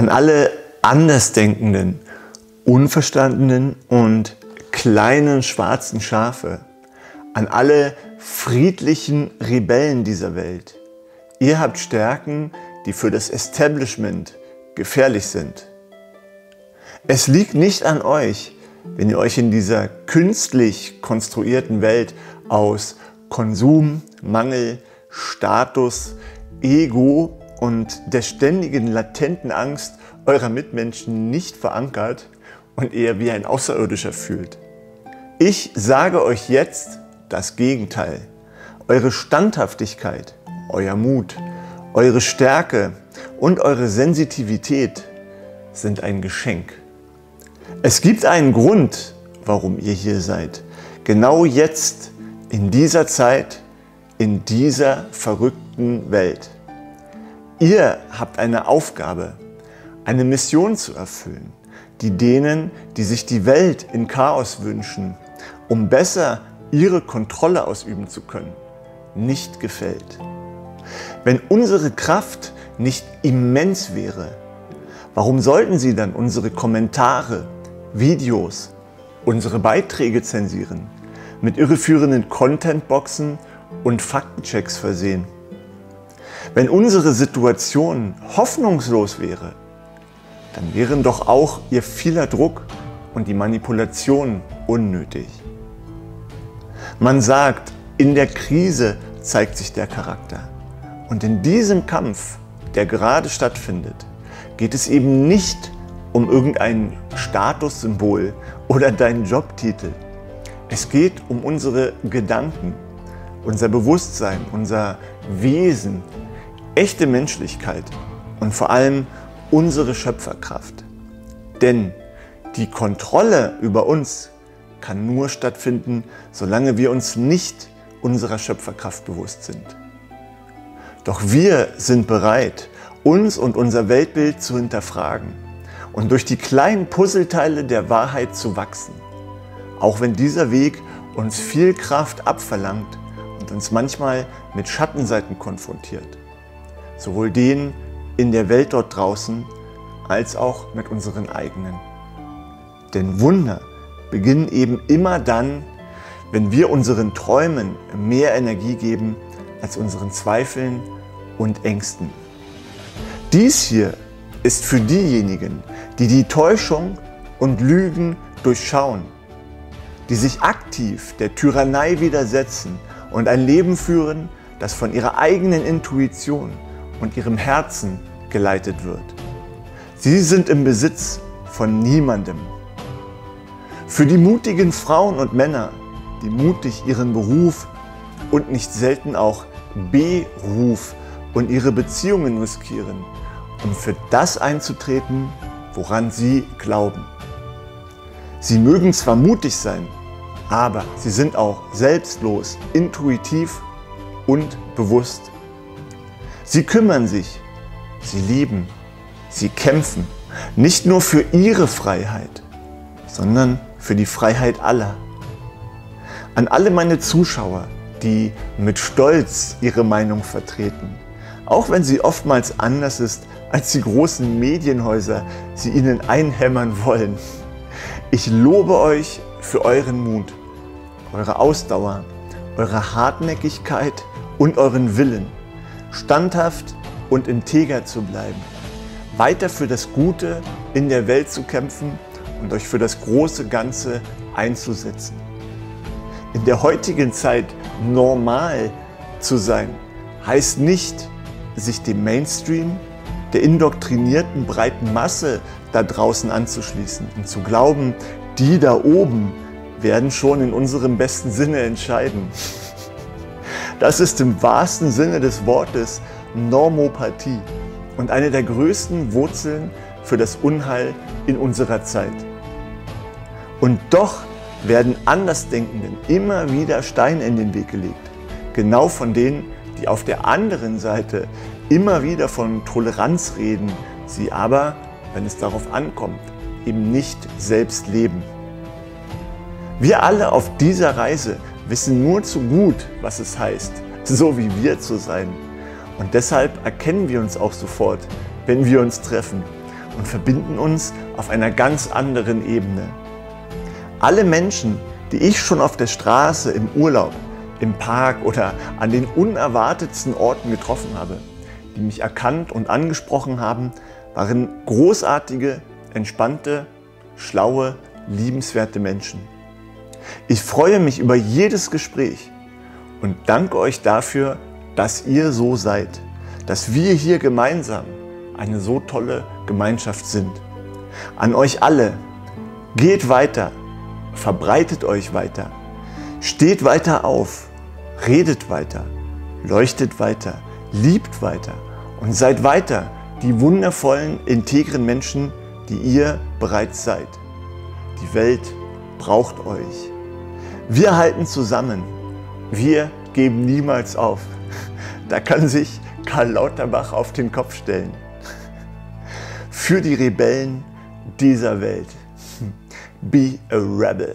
an alle Andersdenkenden, Unverstandenen und kleinen schwarzen Schafe, an alle friedlichen Rebellen dieser Welt. Ihr habt Stärken, die für das Establishment gefährlich sind. Es liegt nicht an euch, wenn ihr euch in dieser künstlich konstruierten Welt aus Konsum, Mangel, Status, Ego und der ständigen latenten Angst eurer Mitmenschen nicht verankert und eher wie ein Außerirdischer fühlt. Ich sage euch jetzt das Gegenteil. Eure Standhaftigkeit, euer Mut, eure Stärke und eure Sensitivität sind ein Geschenk. Es gibt einen Grund, warum ihr hier seid. Genau jetzt, in dieser Zeit, in dieser verrückten Welt. Ihr habt eine Aufgabe, eine Mission zu erfüllen, die denen, die sich die Welt in Chaos wünschen, um besser ihre Kontrolle ausüben zu können, nicht gefällt. Wenn unsere Kraft nicht immens wäre, warum sollten sie dann unsere Kommentare, Videos, unsere Beiträge zensieren, mit irreführenden Contentboxen und Faktenchecks versehen? Wenn unsere Situation hoffnungslos wäre, dann wären doch auch ihr vieler Druck und die Manipulation unnötig. Man sagt, in der Krise zeigt sich der Charakter. Und in diesem Kampf, der gerade stattfindet, geht es eben nicht um irgendein Statussymbol oder deinen Jobtitel. Es geht um unsere Gedanken, unser Bewusstsein, unser Wesen, echte Menschlichkeit und vor allem unsere Schöpferkraft. Denn die Kontrolle über uns kann nur stattfinden, solange wir uns nicht unserer Schöpferkraft bewusst sind. Doch wir sind bereit, uns und unser Weltbild zu hinterfragen und durch die kleinen Puzzleteile der Wahrheit zu wachsen. Auch wenn dieser Weg uns viel Kraft abverlangt und uns manchmal mit Schattenseiten konfrontiert. Sowohl denen in der Welt dort draußen als auch mit unseren eigenen. Denn Wunder beginnen eben immer dann, wenn wir unseren Träumen mehr Energie geben als unseren Zweifeln und Ängsten. Dies hier ist für diejenigen, die die Täuschung und Lügen durchschauen, die sich aktiv der Tyrannei widersetzen und ein Leben führen, das von ihrer eigenen Intuition und ihrem Herzen geleitet wird. Sie sind im Besitz von niemandem. Für die mutigen Frauen und Männer, die mutig ihren Beruf und nicht selten auch Beruf und ihre Beziehungen riskieren, um für das einzutreten, woran sie glauben. Sie mögen zwar mutig sein, aber sie sind auch selbstlos, intuitiv und bewusst. Sie kümmern sich, sie lieben, sie kämpfen nicht nur für ihre Freiheit, sondern für die Freiheit aller. An alle meine Zuschauer, die mit Stolz ihre Meinung vertreten, auch wenn sie oftmals anders ist, als die großen Medienhäuser sie ihnen einhämmern wollen. Ich lobe euch für euren Mut, eure Ausdauer, eure Hartnäckigkeit und euren Willen, standhaft und integer zu bleiben, weiter für das Gute in der Welt zu kämpfen und euch für das große Ganze einzusetzen. In der heutigen Zeit normal zu sein, heißt nicht, sich dem Mainstream, der indoktrinierten breiten Masse da draußen anzuschließen und zu glauben, die da oben werden schon in unserem besten Sinne entscheiden. Das ist im wahrsten Sinne des Wortes Normopathie und eine der größten Wurzeln für das Unheil in unserer Zeit. Und doch werden Andersdenkenden immer wieder Steine in den Weg gelegt. Genau von denen, die auf der anderen Seite immer wieder von Toleranz reden, sie aber, wenn es darauf ankommt, eben nicht selbst leben. Wir alle auf dieser Reise wissen nur zu gut, was es heißt, so wie wir zu sein. Und deshalb erkennen wir uns auch sofort, wenn wir uns treffen und verbinden uns auf einer ganz anderen Ebene. Alle Menschen, die ich schon auf der Straße, im Urlaub, im Park oder an den unerwartetsten Orten getroffen habe, die mich erkannt und angesprochen haben, waren großartige, entspannte, schlaue, liebenswerte Menschen. Ich freue mich über jedes Gespräch und danke euch dafür, dass ihr so seid, dass wir hier gemeinsam eine so tolle Gemeinschaft sind. An euch alle, geht weiter, verbreitet euch weiter, steht weiter auf, redet weiter, leuchtet weiter, liebt weiter und seid weiter die wundervollen, integren Menschen, die ihr bereits seid. Die Welt braucht euch. Wir halten zusammen. Wir geben niemals auf. Da kann sich Karl Lauterbach auf den Kopf stellen. Für die Rebellen dieser Welt. Be a rebel.